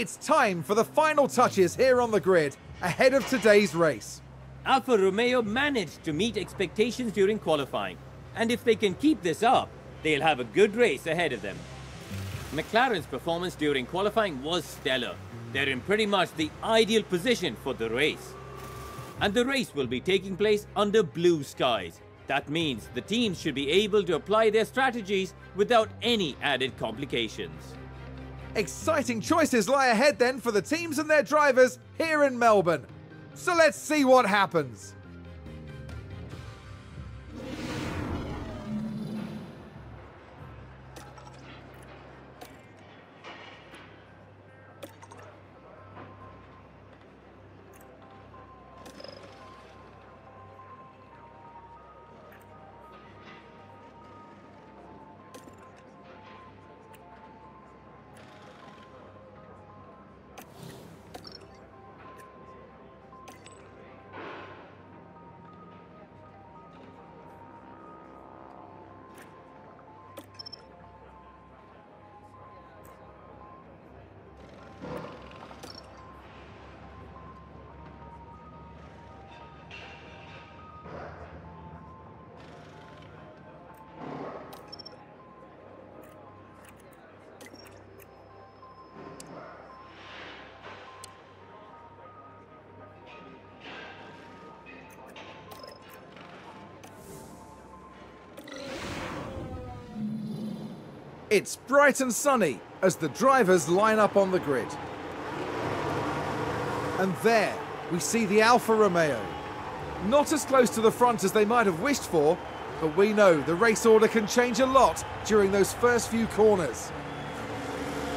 It's time for the final touches here on the grid ahead of today's race. Alfa Romeo managed to meet expectations during qualifying, and if they can keep this up, they'll have a good race ahead of them. McLaren's performance during qualifying was stellar. They're in pretty much the ideal position for the race. And the race will be taking place under blue skies. That means the teams should be able to apply their strategies without any added complications. Exciting choices lie ahead then for the teams and their drivers here in Melbourne. So let's see what happens. It's bright and sunny as the drivers line up on the grid. And there we see the Alfa Romeo. Not as close to the front as they might have wished for, but we know the race order can change a lot during those first few corners.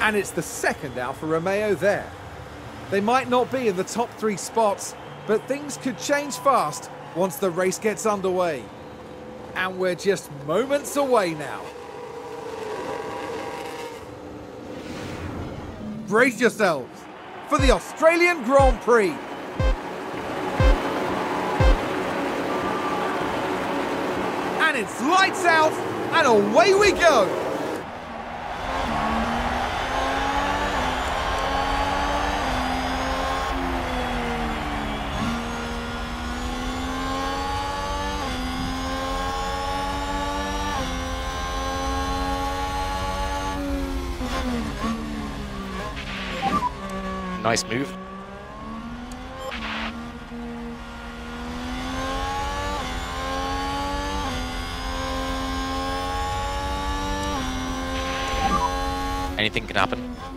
And it's the second Alfa Romeo there. They might not be in the top three spots, but things could change fast once the race gets underway. And we're just moments away now. Brace yourselves for the Australian Grand Prix. And it's lights out and away we go. Nice move. Anything can happen.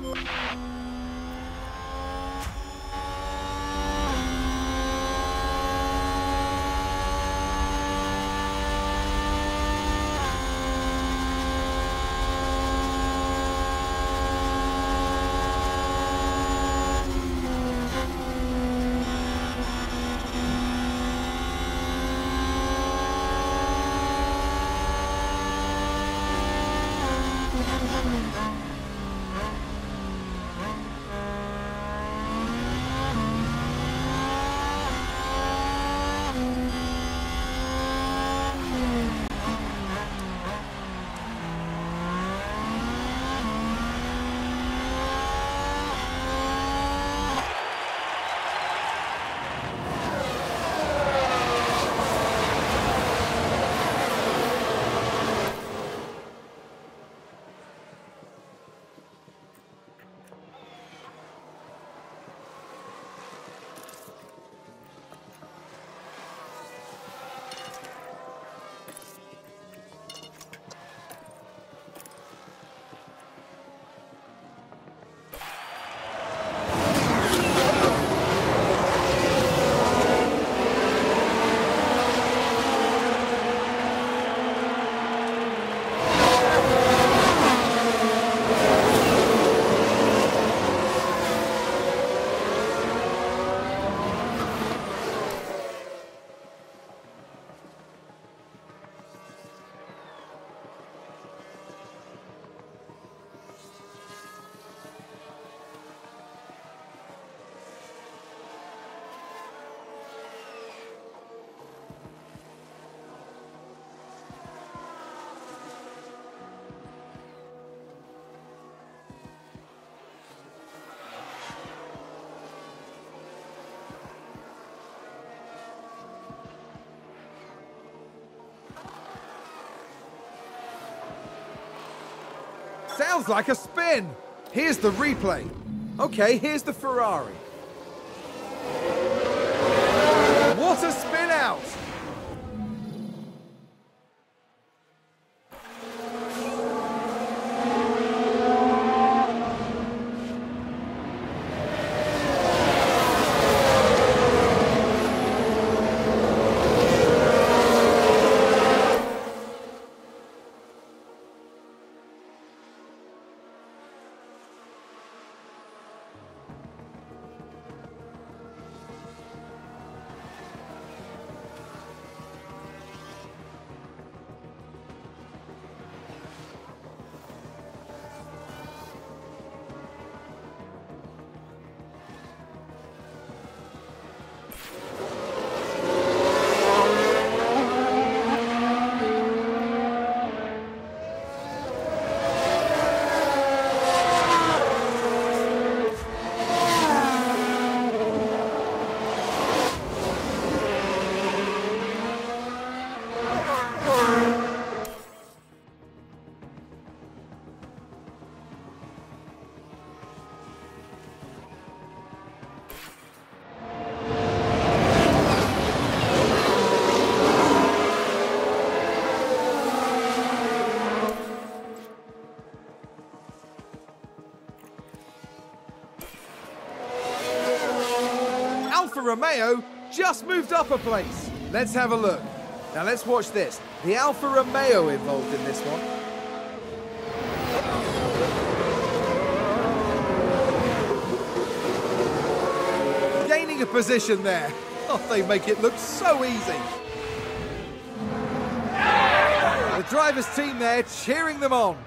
Sounds like a spin. Here's the replay. Okay, here's the Ferrari. What a spin out! Romeo just moved up a place. Let's have a look. Now let's watch this. The Alfa Romeo involved in this one. Gaining a position there. Oh, they make it look so easy. The driver's team there cheering them on.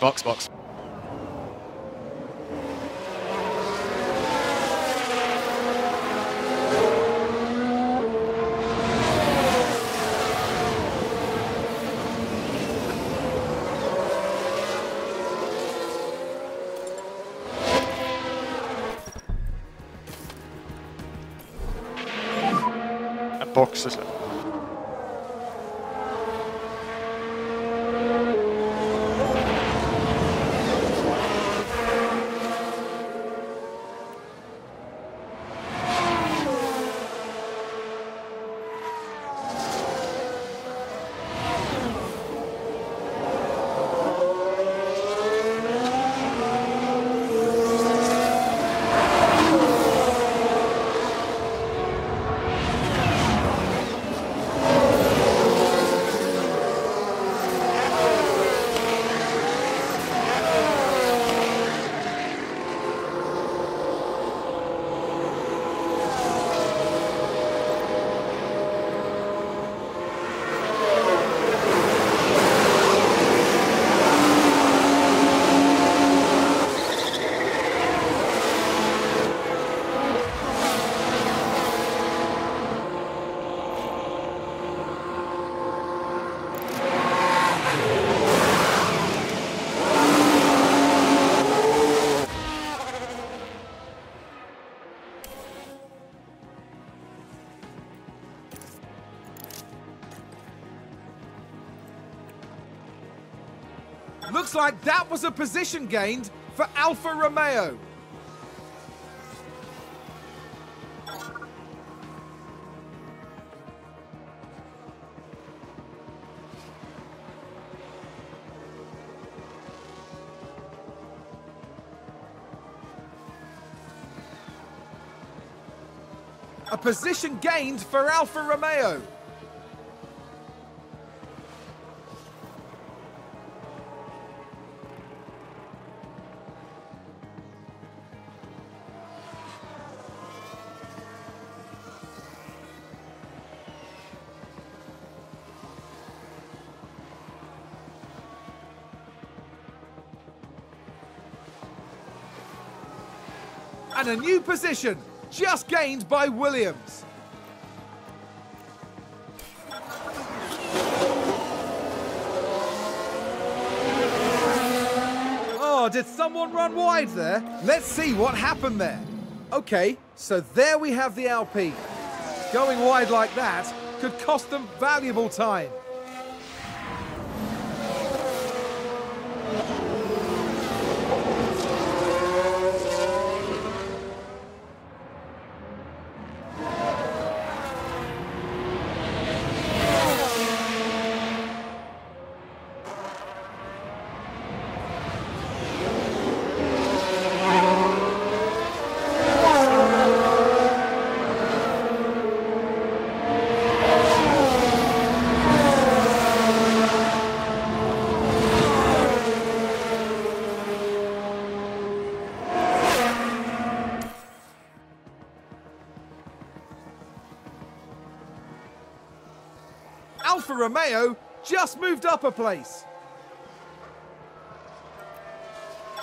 Box box. Box is it? Looks like that was a position gained for Alfa Romeo. A position gained for Alfa Romeo. And a new position just gained by Williams. Oh, did someone run wide there? Let's see what happened there. Okay, so there we have the Alpine. Going wide like that could cost them valuable time. Romeo just moved up a place.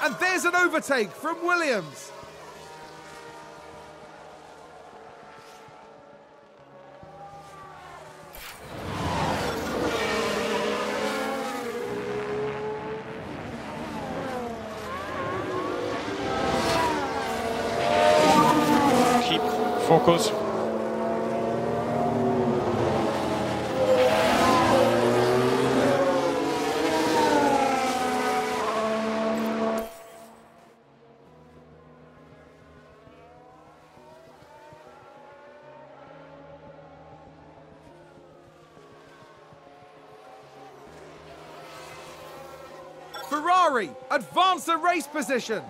And there's an overtake from Williams. Keep focus. Ferrari advance the race position.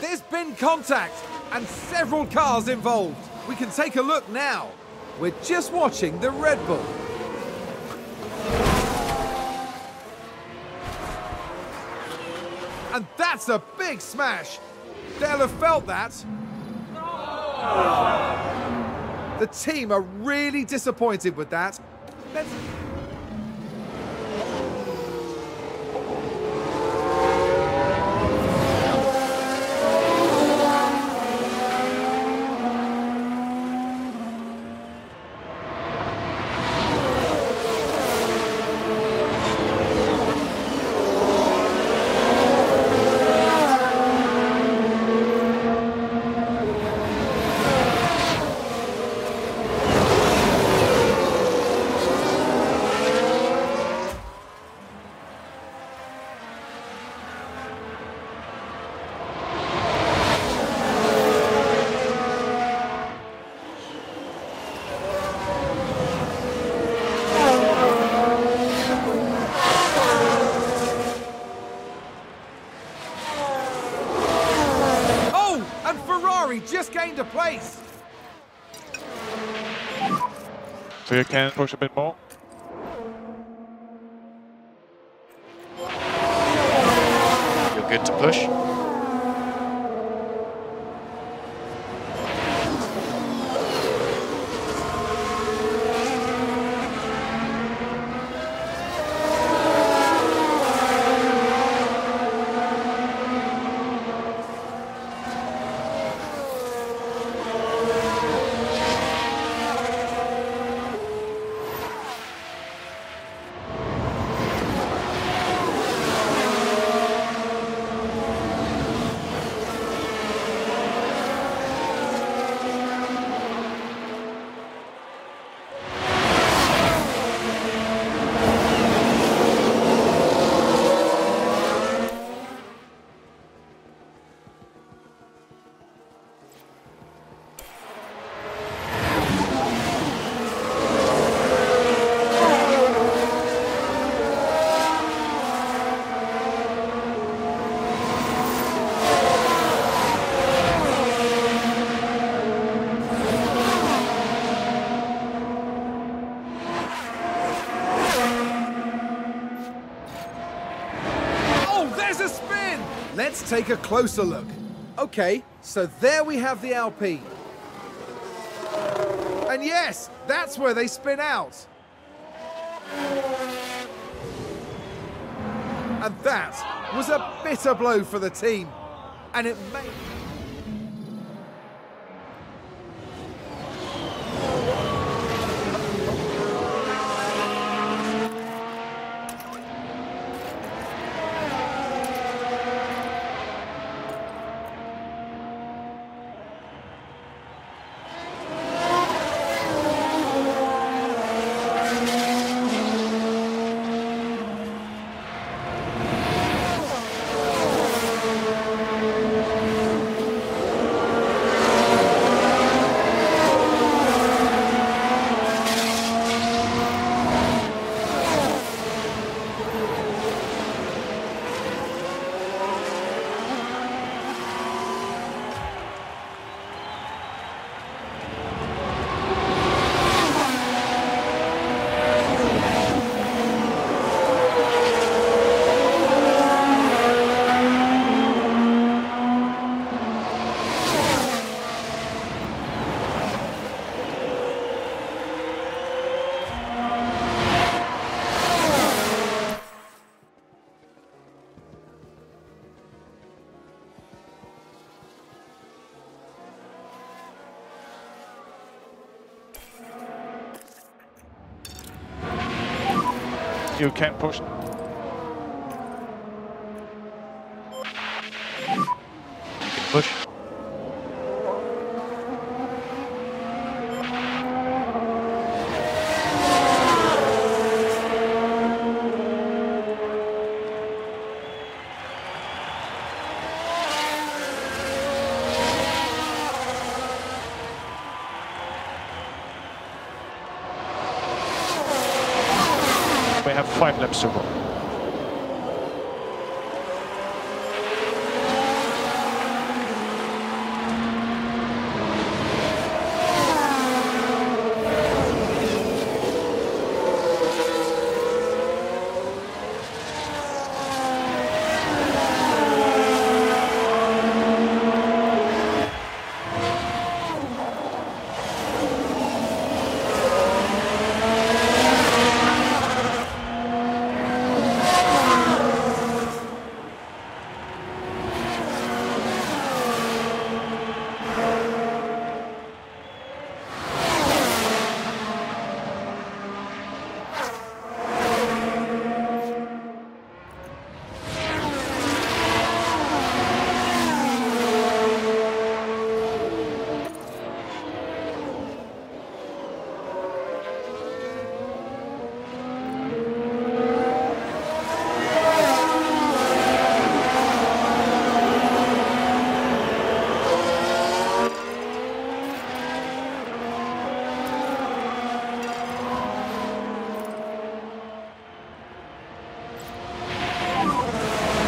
There's been contact and several cars involved. We can take a look now. We're just watching the Red Bull. And that's a big smash. They'll have felt that. The team are really disappointed with that. Let's... Oh, and Ferrari just gained a place. So you can push a bit more. You're good to push. Oh, there's a spin! Let's take a closer look. Okay, so there we have the Alpine. And yes, that's where they spin out. And that was a bitter blow for the team. And it may. You can push. Push. We have five laps to go.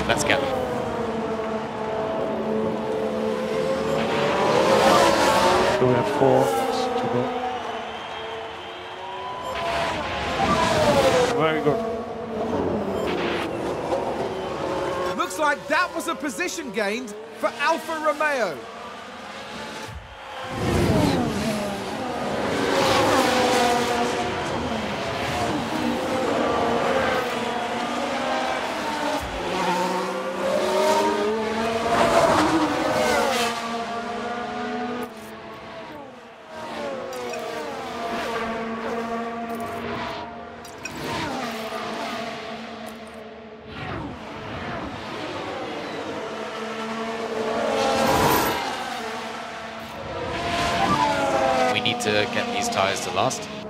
Let's get them. So we have four laps to go. Very good. Looks like that was a position gained for Alfa Romeo. We need tyres to last.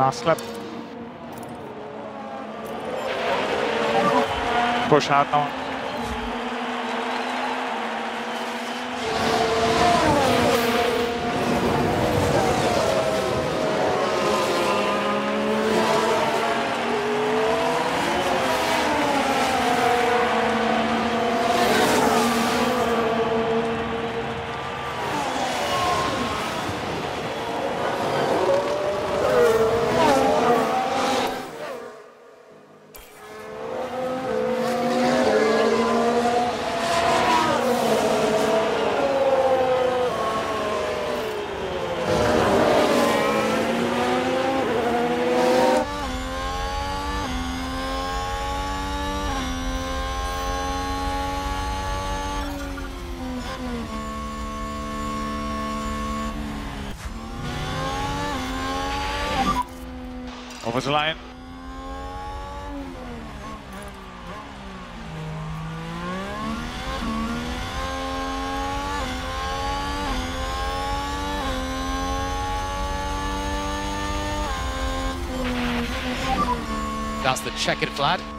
It will the line. That's the checkered flag.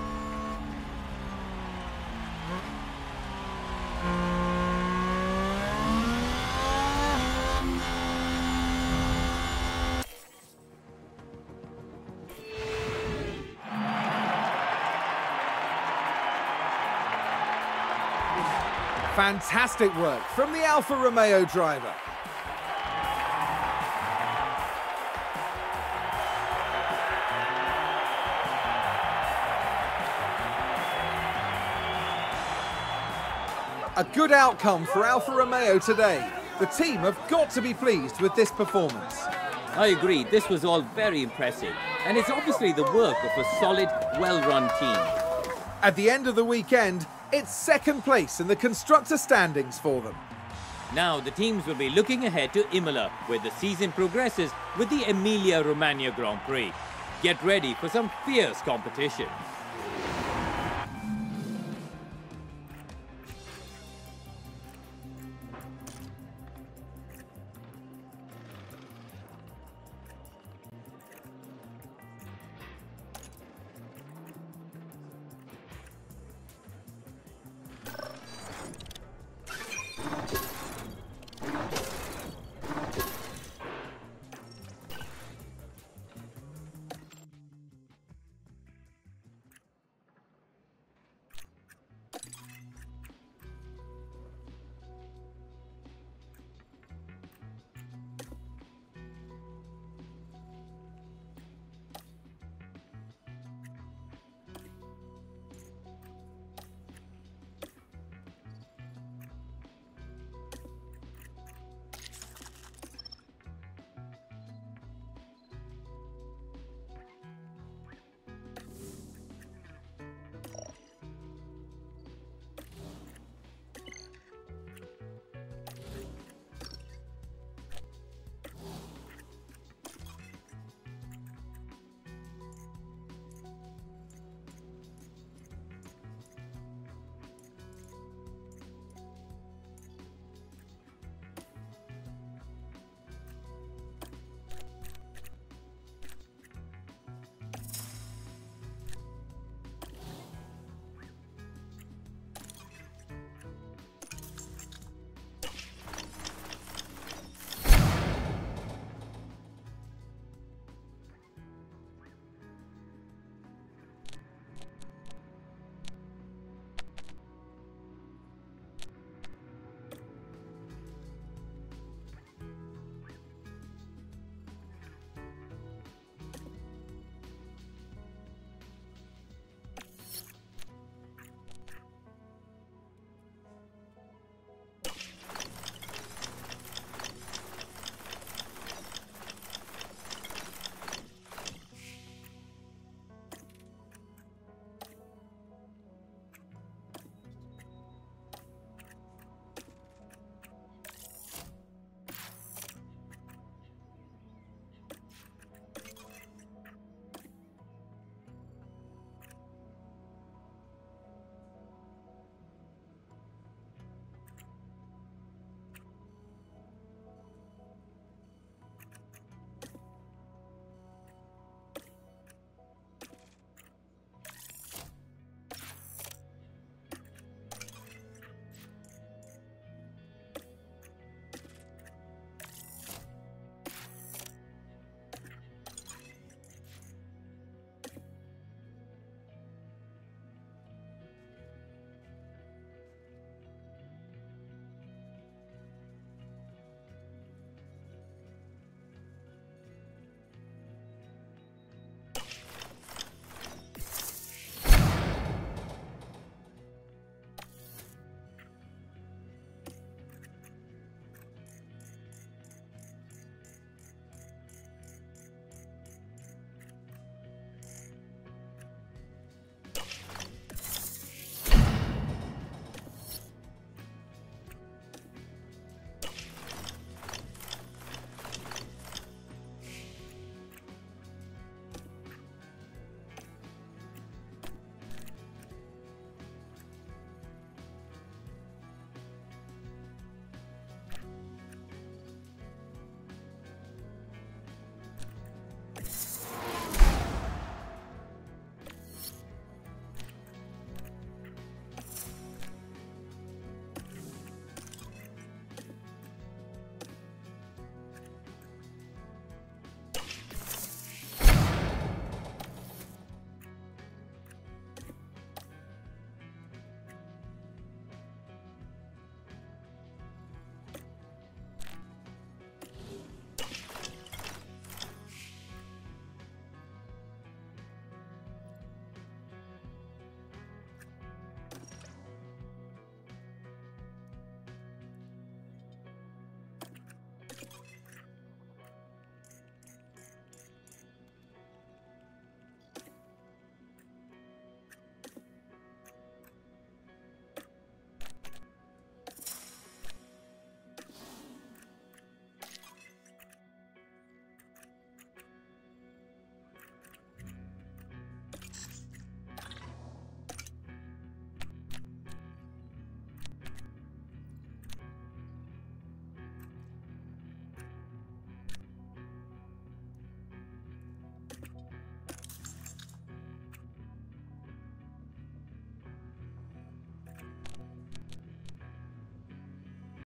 Fantastic work from the Alfa Romeo driver. A good outcome for Alfa Romeo today. The team have got to be pleased with this performance. I agree, this was all very impressive. And it's obviously the work of a solid, well-run team. At the end of the weekend, it's second place in the constructor standings for them. Now the teams will be looking ahead to Imola, where the season progresses with the Emilia-Romagna Grand Prix. Get ready for some fierce competition.